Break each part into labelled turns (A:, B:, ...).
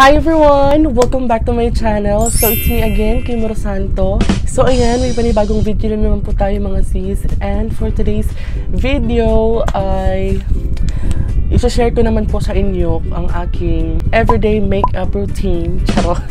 A: Hi everyone! Welcome back to my channel. So it's me again, Kim Rosanto. So ayan, may panibagong video na naman po tayo mga sis. And for today's video ay isa-share ko naman po sa inyo ang aking everyday makeup routine. Charot!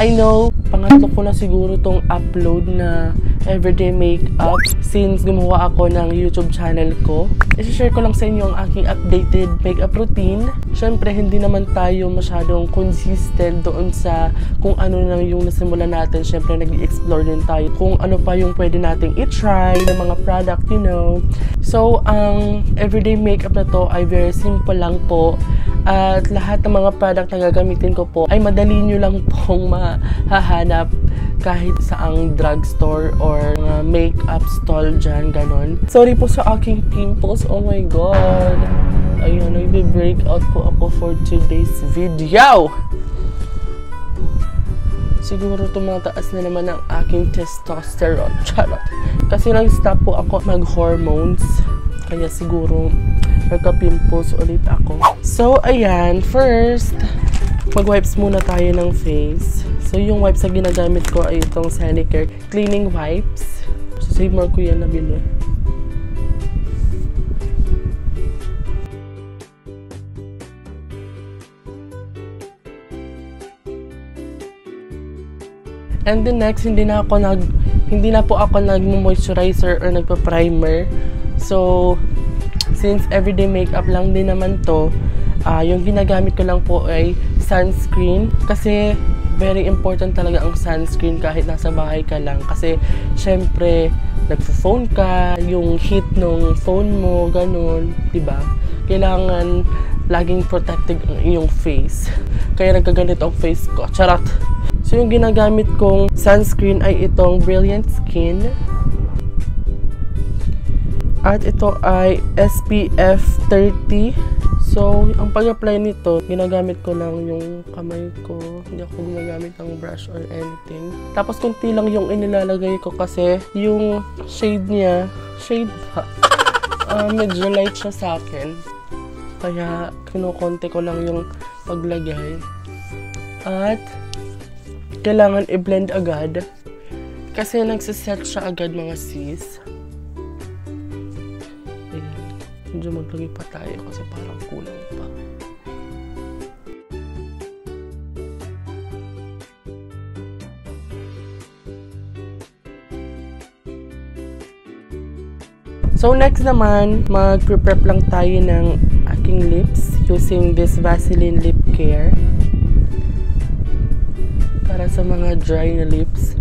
A: I know, pangatlo ko na siguro tong upload na everyday makeup since gumawa ako ng YouTube channel ko. I-share ko lang sa inyo ang aking updated makeup routine. Siyempre, hindi naman tayo masyadong consistent doon sa kung ano na yung nasimula natin. Siyempre, nag-explore din tayo kung ano pa yung pwede nating i-try ng mga product, you know. So, ang everyday makeup na to ay very simple lang po. At lahat ng mga product na gagamitin ko po ay madali nyo lang pong mahahanap kahit sa ang drugstore or mga makeup stall dyan, ganon. Sorry po sa aking pimples. Oh my God. Ayun, nagbe-break out po ako for today's video. Siguro tumataas na naman ang aking testosterone. Charot. Kasi nag-stop po ako mag-hormones. Kaya siguro nagka-pimples ulit ako. So, ayan. First, mag-wipes muna tayo ng face. So, yung wipes na ginagamit ko ay itong Sanicare Cleaning Wipes. So, save more ko yan nabili. And then next, hindi na ako nag hindi na po ako nag-moisturizer or nagpa-primer. So, since everyday makeup lang din naman to, uh, yung ginagamit ko lang po ay sunscreen. Kasi, very important talaga ang sunscreen kahit nasa bahay ka lang. Kasi, syempre, nagpo-phone ka, yung heat ng phone mo, ganun, ba? Kailangan laging protected ang iyong face. Kaya nagkaganito ang face ko. Charot! So, yung ginagamit kong sunscreen ay itong Brilliant Skin. At ito ay SPF 30. So, ang pag-apply nito, ginagamit ko lang yung kamay ko. Hindi ako gumagamit ng brush or anything. Tapos, kunti lang yung inilalagay ko kasi yung shade niya, shade pa, uh, medyo light siya sa akin. Kaya, kinukonti ko lang yung paglagay. At, kailangan i-blend agad. Kasi nagsiset siya agad mga sis. Medyo maglagay pa tayo kasi parang kulang pa. So next naman, mag-prep lang tayo ng aking lips using this Vaseline Lip Care para sa mga dry na lips.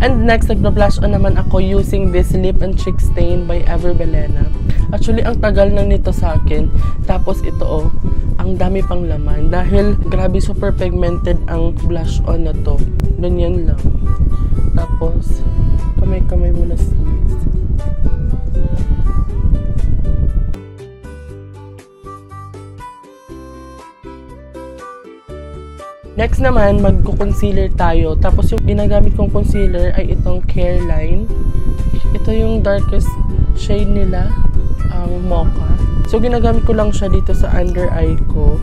A: And next, nagpa-blush on naman ako using this Lip and Cheek Stain by Ever Belena. Actually, ang tagal na nito sa akin. Tapos ito oh, ang dami pang laman. Dahil grabe super pigmented ang blush on na to. Ganyan lang. Tapos, kamay-kamay muna sis. Next naman, magko-concealer tayo. Tapos yung ginagamit kong concealer ay itong Careline. Ito yung darkest shade nila, ang mocha. So ginagamit ko lang siya dito sa under eye ko.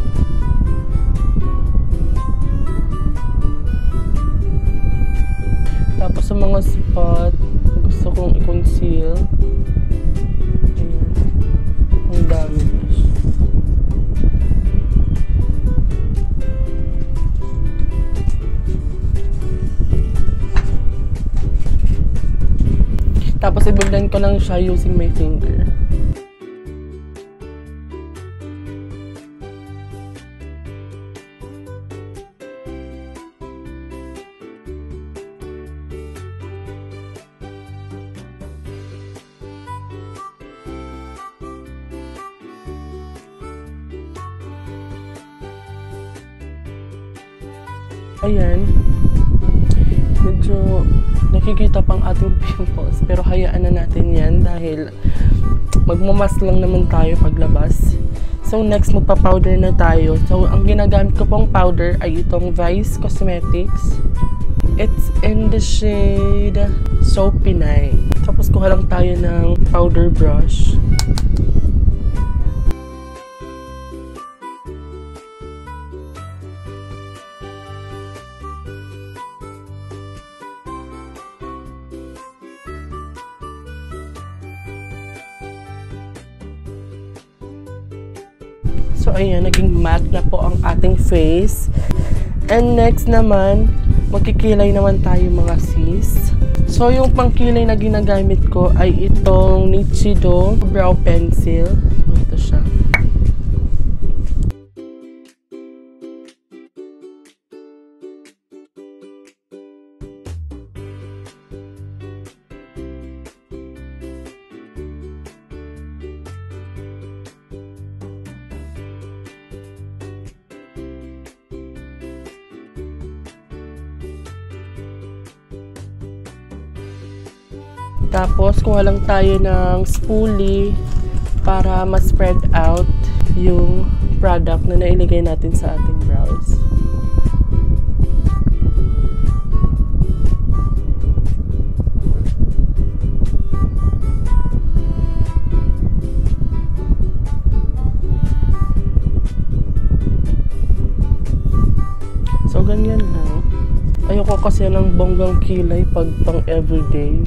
A: Tapos sa mga spot, gusto kong i-conceal. Ayan. Ang dami Tapos i-blend ko lang siya using my finger. Ayan. Nakikita pang ating pimples. Pero hayaan na natin yan dahil magmamas lang naman tayo paglabas. So next, magpa-powder na tayo. So ang ginagamit ko pong powder ay itong Vice Cosmetics. It's in the shade Soapy Night. Tapos kuha lang tayo ng powder brush. So, ayan, naging matte na po ang ating face. And next naman, magkikilay naman tayo mga sis. So, yung pangkilay na ginagamit ko ay itong Nichido Brow Pencil. Tapos, kuha lang tayo ng spoolie para ma-spread out yung product na nailagay natin sa ating brows. So, ganyan lang. Ayoko kasi ng bonggang kilay pag pang everyday.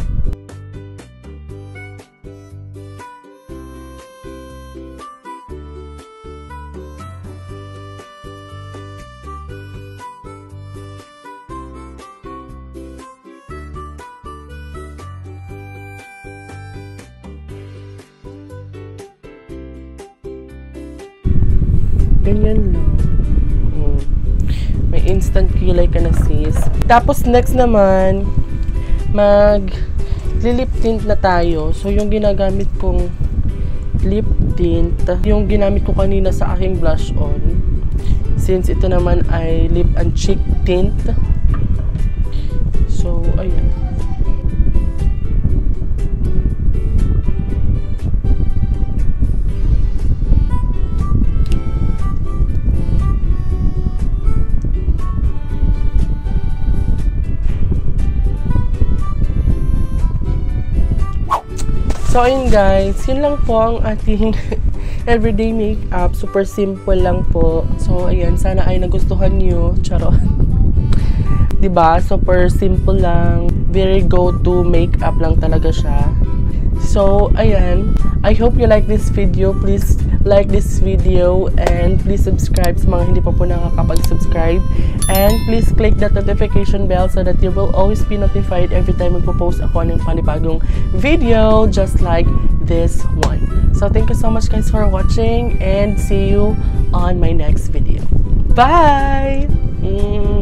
A: Ganyan lang. Mm. May instant kilay ka na sis. Tapos next naman, mag lip tint na tayo. So yung ginagamit kong lip tint, yung ginamit ko kanina sa aking blush on. Since ito naman ay lip and cheek tint. So, ayun. So, ayun guys, yun lang po ang ating everyday makeup. Super simple lang po. So, ayan, sana ay nagustuhan nyo. Charot. ba Super simple lang. Very go-to makeup lang talaga siya. So, ayan. I hope you like this video. Please like this video and please subscribe sa mga hindi pa po nakakapag-subscribe. And please click that notification bell so that you will always be notified every time magpo-post ako ng panibagong video just like this one. So, thank you so much guys for watching and see you on my next video. Bye! Mm.